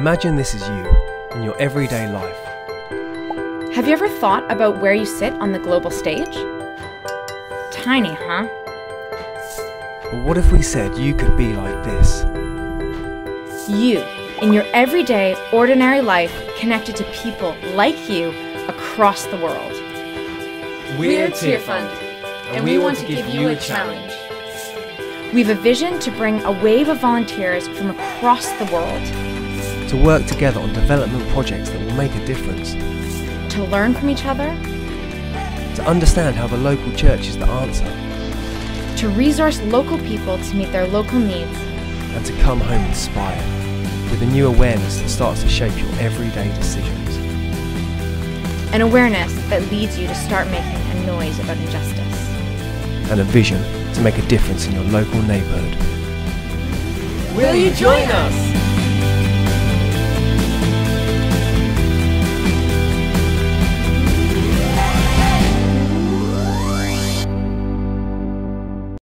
Imagine this is you in your everyday life. Have you ever thought about where you sit on the global stage? Tiny, huh? But what if we said you could be like this? You, in your everyday, ordinary life, connected to people like you across the world. We're Tearfund, and we want to give you a challenge. We've a vision to bring a wave of volunteers from across the world To work together on development projects that will make a difference. to learn from each other, To understand how the local church is the answer. to resource local people to meet their local needs, And to come home inspired. With a new awareness that starts to shape your everyday decisions. an awareness that leads you to start making a noise about injustice. And a vision to make a difference in your local neighbourhood. Will you join us?